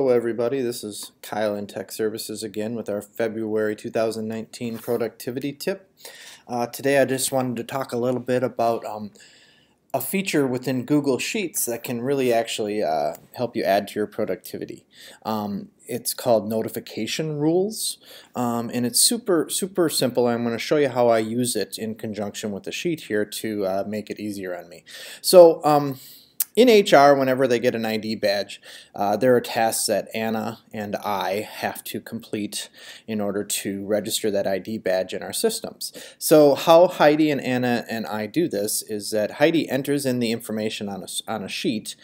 Hello everybody, this is Kyle in Tech Services again with our February 2019 productivity tip. Uh, today I just wanted to talk a little bit about um, a feature within Google Sheets that can really actually uh, help you add to your productivity. Um, it's called notification rules um, and it's super super simple. I'm going to show you how I use it in conjunction with the sheet here to uh, make it easier on me. So um, in HR, whenever they get an ID badge, uh, there are tasks that Anna and I have to complete in order to register that ID badge in our systems. So how Heidi and Anna and I do this is that Heidi enters in the information on a, on a sheet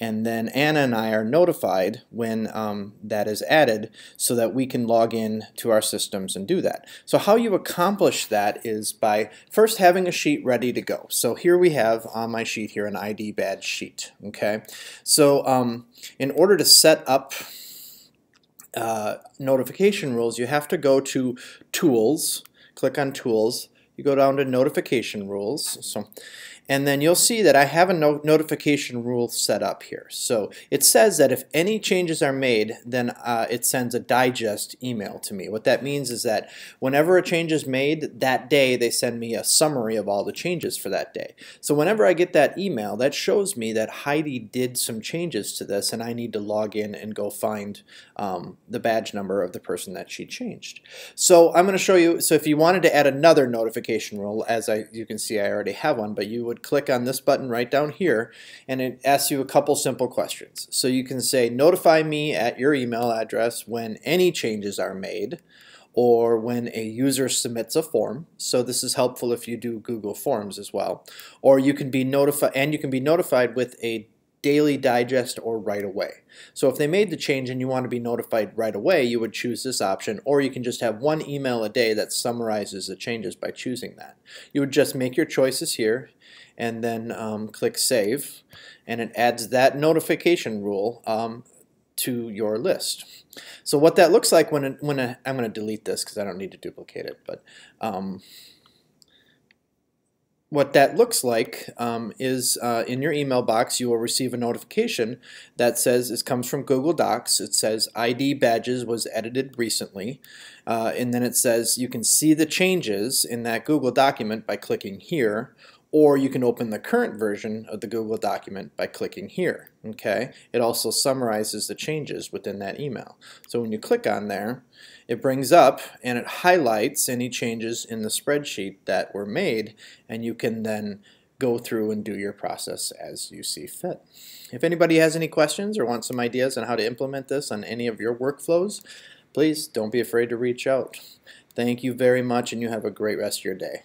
and then Anna and I are notified when um, that is added so that we can log in to our systems and do that. So how you accomplish that is by first having a sheet ready to go. So here we have on my sheet here an ID badge sheet. Okay, so um, in order to set up uh, notification rules, you have to go to Tools, click on Tools, you go down to Notification Rules. So and then you'll see that I have a no notification rule set up here. So it says that if any changes are made, then uh, it sends a digest email to me. What that means is that whenever a change is made that day, they send me a summary of all the changes for that day. So whenever I get that email, that shows me that Heidi did some changes to this and I need to log in and go find um, the badge number of the person that she changed. So I'm going to show you, so if you wanted to add another notification rule, as I, you can see I already have one, but you would click on this button right down here and it asks you a couple simple questions. So you can say notify me at your email address when any changes are made or when a user submits a form. So this is helpful if you do Google Forms as well. Or you can be notified and you can be notified with a daily digest or right away. So if they made the change and you want to be notified right away, you would choose this option, or you can just have one email a day that summarizes the changes by choosing that. You would just make your choices here and then um, click Save, and it adds that notification rule um, to your list. So what that looks like when, it, when i am going to delete this because I don't need to duplicate it, but um, what that looks like um, is uh, in your email box you will receive a notification that says it comes from Google Docs. It says ID badges was edited recently uh, and then it says you can see the changes in that Google document by clicking here or you can open the current version of the Google document by clicking here. Okay, It also summarizes the changes within that email. So when you click on there, it brings up and it highlights any changes in the spreadsheet that were made and you can then go through and do your process as you see fit. If anybody has any questions or wants some ideas on how to implement this on any of your workflows, please don't be afraid to reach out. Thank you very much and you have a great rest of your day.